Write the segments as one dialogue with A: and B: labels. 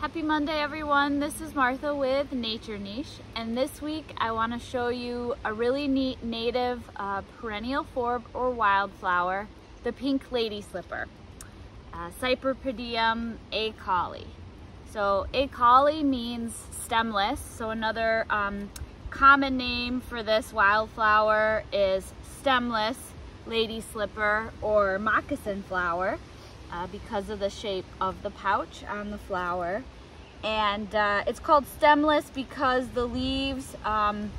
A: Happy Monday everyone, this is Martha with Nature Niche and this week I want to show you a really neat native uh, perennial forb or wildflower, the pink lady slipper, uh, Cypripedium acaulis. So acaulis means stemless, so another um, common name for this wildflower is stemless lady slipper or moccasin flower uh, because of the shape of the pouch on the flower. And uh, it's called stemless because the leaves um,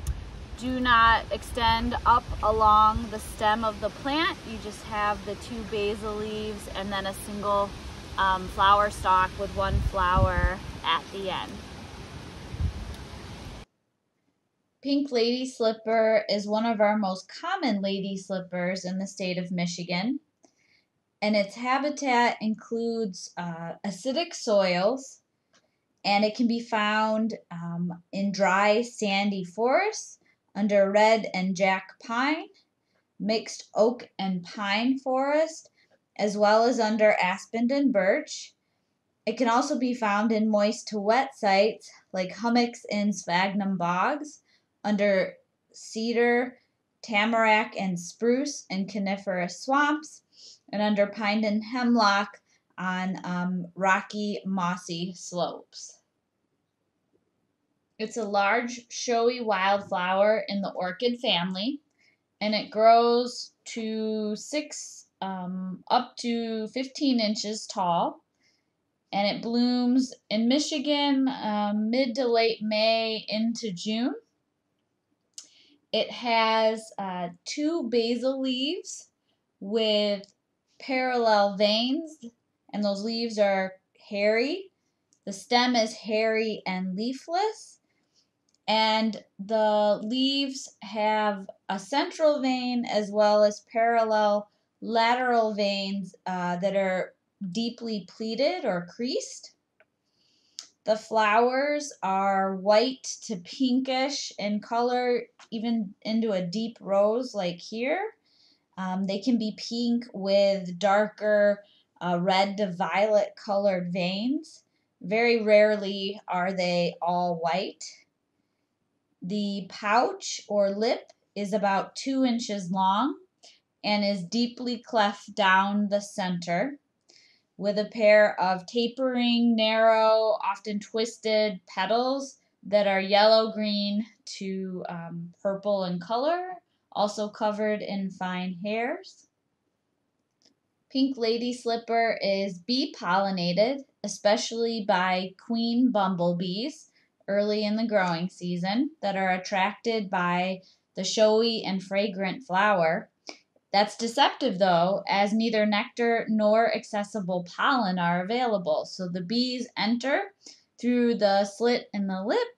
A: do not extend up along the stem of the plant. You just have the two basal leaves and then a single um, flower stalk with one flower at the end. Pink lady slipper is one of our most common lady slippers in the state of Michigan and its habitat includes uh, acidic soils and it can be found um, in dry sandy forests under red and jack pine, mixed oak and pine forest, as well as under aspen and birch. It can also be found in moist to wet sites like hummocks in sphagnum bogs, under cedar, tamarack, and spruce and coniferous swamps, and under pine and hemlock on um, rocky, mossy slopes. It's a large, showy wildflower in the orchid family, and it grows to six, um, up to 15 inches tall. And it blooms in Michigan um, mid to late May into June. It has uh, two basal leaves with parallel veins, and those leaves are hairy. The stem is hairy and leafless, and the leaves have a central vein as well as parallel lateral veins uh, that are deeply pleated or creased. The flowers are white to pinkish in color, even into a deep rose like here. Um, they can be pink with darker uh, red to violet colored veins. Very rarely are they all white. The pouch or lip is about two inches long and is deeply cleft down the center with a pair of tapering, narrow, often twisted petals that are yellow green to um, purple in color also covered in fine hairs. Pink lady slipper is bee pollinated, especially by queen bumblebees early in the growing season that are attracted by the showy and fragrant flower. That's deceptive though, as neither nectar nor accessible pollen are available. So the bees enter through the slit in the lip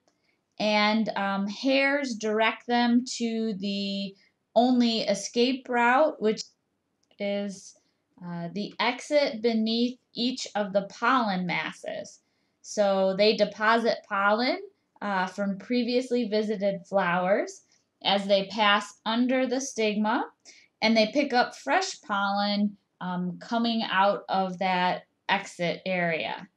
A: and um, hairs direct them to the only escape route, which is uh, the exit beneath each of the pollen masses. So they deposit pollen uh, from previously visited flowers as they pass under the stigma and they pick up fresh pollen um, coming out of that exit area.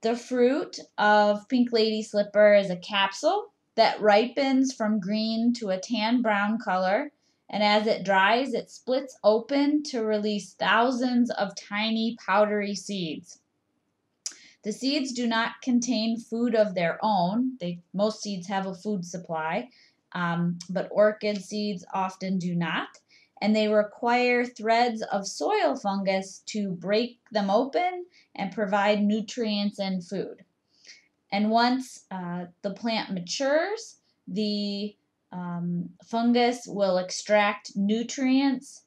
A: The fruit of Pink Lady Slipper is a capsule that ripens from green to a tan brown color, and as it dries, it splits open to release thousands of tiny powdery seeds. The seeds do not contain food of their own. They, most seeds have a food supply, um, but orchid seeds often do not. And they require threads of soil fungus to break them open and provide nutrients and food. And once uh, the plant matures, the um, fungus will extract nutrients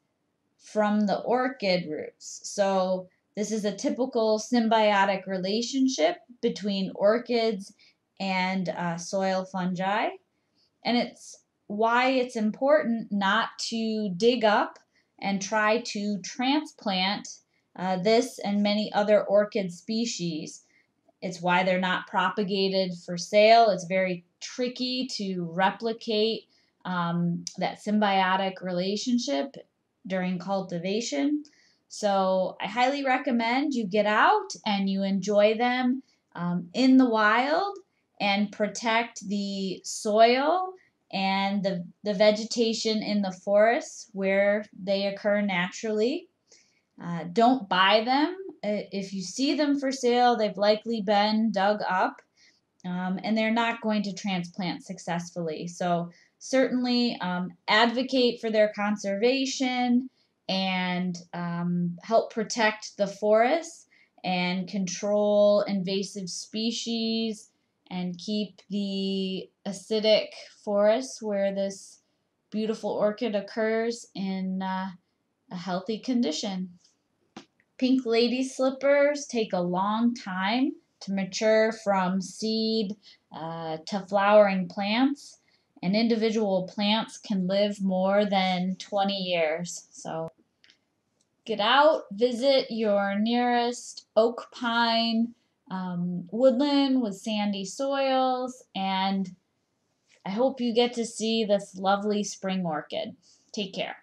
A: from the orchid roots. So this is a typical symbiotic relationship between orchids and uh, soil fungi. And it's why it's important not to dig up and try to transplant uh, this and many other orchid species it's why they're not propagated for sale. It's very tricky to replicate um, that symbiotic relationship during cultivation. So I highly recommend you get out and you enjoy them um, in the wild and protect the soil and the, the vegetation in the forests where they occur naturally. Uh, don't buy them. If you see them for sale, they've likely been dug up um, and they're not going to transplant successfully. So, certainly um, advocate for their conservation and um, help protect the forests and control invasive species and keep the acidic forests where this beautiful orchid occurs in uh, a healthy condition. Pink lady slippers take a long time to mature from seed uh, to flowering plants, and individual plants can live more than 20 years. So get out, visit your nearest oak pine um, woodland with sandy soils, and I hope you get to see this lovely spring orchid. Take care.